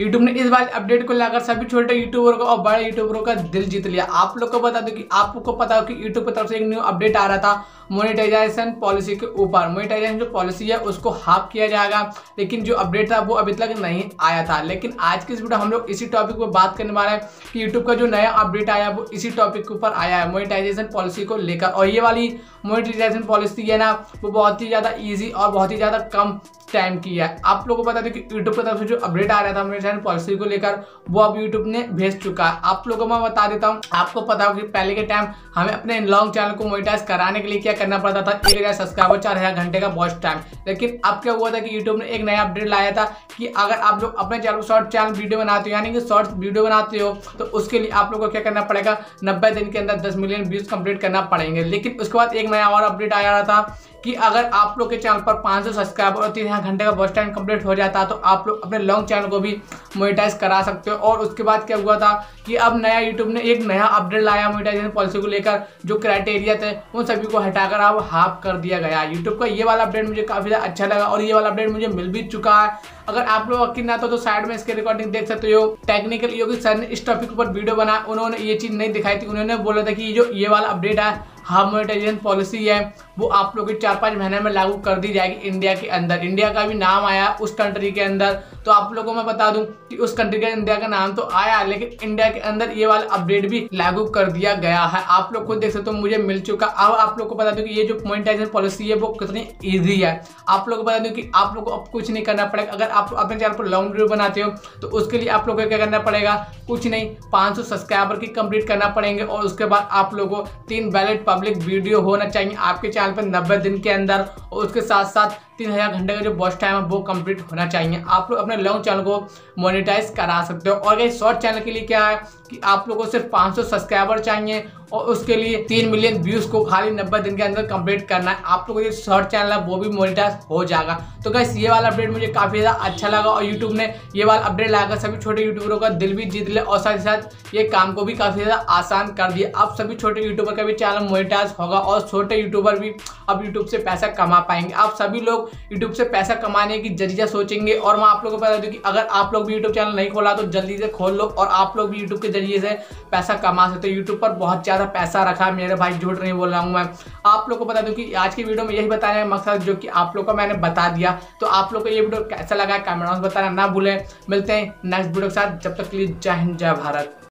YouTube ने इस बार update को लेकर सभी छोटे यूट्यूबरों को और बड़े यूट्यूबरों का दिल जीत लिया। आप लोग को बता दो कि आपको पता हो कि यूट्यूब की तरफ़ से एक न्यू अपडेट आ रहा था मोनेटाइजेशन पॉलिसी के ऊपर। मोनेटाइजेशन जो पॉलिसी है, उसको हाफ़ किया जाएगा, लेकिन जो अपडेट था, वो अभी तक नहीं आया था। लेकिन आज की इस वीडियो हम लोग इसी टॉपिक पर बात करने वाले हैं कि यूट्यूब का जो नया अपडेट आया, वो इसी टॉपिक के ऊपर आया है मोनेटाइजेशन पॉलिसी को लेकर। और ये वाली मोनेटाइजेशन पॉलिसी है ना, वो बहुत ही ज़्यादा ईजी और बहुत ही ज़्यादा कम टाइम की है। आप लोगों को बता दें कि यूट्यूब की तरफ़ से जो अपडेट आ रहा था मोनेटाइजेशन पॉलिसी को लेकर, वो अब यूट्यूब ने भेज चुका है। आप लोगों को मैं बता देता हूँ, आपको पता हो कि पहले के टाइम हमें अपने लॉन्ग चैनल को मोनिटाइज कराने के लिए क्या करना पड़ता था, एक हज़ार सब्सक्राइबर चार हज़ार घंटे का वॉच टाइम लेकिन अब क्या हुआ था कि यूट्यूब ने एक नया अपडेट लाया था कि अगर आप लोग अपने चैनल शॉर्ट चैनल वीडियो बनाते हो, यानी कि शॉर्ट वीडियो बनाते हो तो उसके लिए आप लोग को क्या करना पड़ेगा, नब्बे दिन के अंदर दस मिलियन व्यूज़ कंप्लीट करना पड़ेंगे। लेकिन उसके बाद एक नया और अपडेट आया था कि अगर आप लोग के चैनल पर 500 सब्सक्राइबर और तीन हज़ार घंटे का वॉच टाइम कंप्लीट हो जाता तो आप लोग अपने लॉन्ग चैनल को भी मोनिटाइज करा सकते हो। और उसके बाद क्या हुआ था कि अब नया यूट्यूब ने एक नया अपडेट लाया मोनिटाइजेशन पॉलिसी को लेकर, जो क्राइटेरिया थे, उन सभी को हटाकर अब हाफ़ कर दिया गया। यूट्यूब का ये वाला अपडेट मुझे काफ़ी ज़्यादा अच्छा लगा और ये वाला अपडेट मुझे मिल भी चुका है। अगर आप लोग यकीन ना तो साइड में इसके रिकॉर्डिंग देख सकते हो। टेक्निकल योगी सर ने इस टॉपिक पर वीडियो बनाया, उन्होंने ये चीज़ नहीं दिखाई थी। उन्होंने बोला था कि जो ये वाला अपडेट है हाफ़ मोनिटाइजेशन पॉलिसी है, वो आप लोग के चार पाँच महीने में लागू कर दी जाएगी इंडिया के अंदर। इंडिया का भी नाम आया उस कंट्री के अंदर। तो आप लोगों को मैं बता दूँ कि उस कंट्री का इंडिया का नाम तो आया, लेकिन इंडिया के अंदर ये वाला अपडेट भी लागू कर दिया गया है। आप लोग खुद देख सकते हो, मुझे मिल चुका। अब आप लोग को बता दूँ कि ये जो मोनिटाइजेशन पॉलिसी है, वो कितनी ईजी है। आप लोग को बता दूँ कि आप लोग को अब कुछ नहीं करना पड़ेगा। अगर आप अपने चैनल पर लॉन्ग वीडियो बनाते हो तो उसके लिए आप लोग को क्या करना पड़ेगा? कुछ नहीं, पाँच सौ सब्सक्राइबर की कंप्लीट करना पड़ेंगे, और उसके बाद आप लोगों को तीन वैलिड पब्लिक वीडियो होना चाहिए आपके चैनल पर नब्बे दिन के अंदर। और उसके साथ साथ तीन हज़ार घंटे का जो बॉस टाइम है, वो कंप्लीट होना चाहिए। आप लोग अपने लॉन्ग चैनल को मोनेटाइज करा सकते हो। और शॉर्ट चैनल के लिए क्या है? कि आप लोगों को सिर्फ़ 500 सब्सक्राइबर चाहिए और उसके लिए तीन मिलियन व्यूज़ को खाली नब्बे दिन के अंदर कंप्लीट करना है। आप लोगों को शॉर्ट चैनल है, वो भी मोनिटाइज हो जाएगा। तो गैस ये वाला अपडेट मुझे काफ़ी ज़्यादा अच्छा लगा और यूट्यूब ने ये वाला अपडेट लाकर सभी छोटे यूट्यूबरों का दिल भी जीत लिया और साथ ही साथ ये काम को भी काफ़ी ज़्यादा आसान कर दिया। अब सभी छोटे यूट्यूबर का भी चैनल मोनिटाइज होगा और छोटे यूट्यूबर भी अब यूट्यूब से पैसा कमा पाएँगे। आप सभी लोग यूट्यूब से पैसा कमाने की ज़रिया सोचेंगे और मैं आप लोगों को बता दूँ कि अगर आप लोग भी यूट्यूब चैनल नहीं खोला तो जल्दी से खोल लो और आप लोग भी यूट्यूब के ज़रिए से पैसा कमा सकते हो। यूट्यूब पर बहुत ज़्यादा पैसा रखा है, मेरे भाई झूठ नहीं बोल रहा हूँ मैं। आप लोग को बता दूँ कि आज की वीडियो में यही बताने का मकसद, जो कि आप लोग को मैंने बता दिया। तो आप लोग को ये वीडियो कैसा लगा, कमेंट में बताना ना भूलें। मिलते हैं नेक्स्ट वीडियो के साथ। जब तक के लिए जय हिंद, जय भारत।